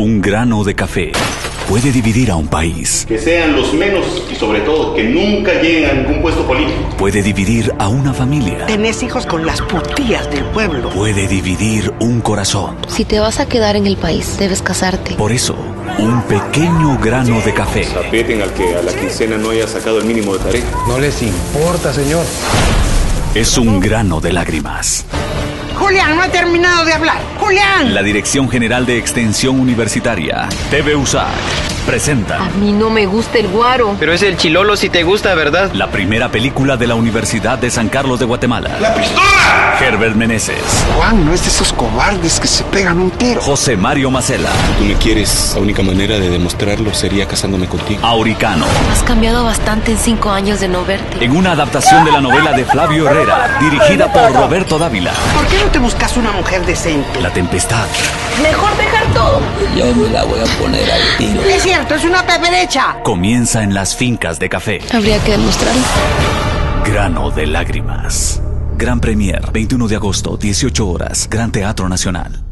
Un grano de café puede dividir a un país. Que sean los menos y sobre todo que nunca lleguen a ningún puesto político. Puede dividir a una familia. Tenés hijos con las putías del pueblo. Puede dividir un corazón. Si te vas a quedar en el país, debes casarte. Por eso, un pequeño grano de café. Aprieten al que a la quincena no haya sacado el mínimo de tarea. No les importa, señor. Es un grano de lágrimas. Julián, no he terminado de hablar. Julián. La Dirección General de Extensión Universitaria, TV USAC, presenta A mí no me gusta el guaro. Pero es el chilolo si te gusta, ¿verdad? la primera película de la Universidad de San Carlos de Guatemala. ¡La pistola! Herbert Meneses, Juan no es de esos cobardes que se pegan un tiro. José Mario Macela, tú me quieres, la única manera de demostrarlo sería casándome contigo. Auricano, Has cambiado bastante en cinco años de no verte. en una adaptación de la novela de Flavio Herrera, dirigida por Roberto Dávila. ¿Por qué no te buscas una mujer decente? La Tempestad, Mejor dejar todo. Yo me la voy a poner al tiro. Es cierto, es una peperecha. comienza en las fincas de café. Habría que demostrarlo. Grano de lágrimas. Gran Premier, 21 de agosto, 18 horas, Gran Teatro Nacional.